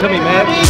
Come here, man.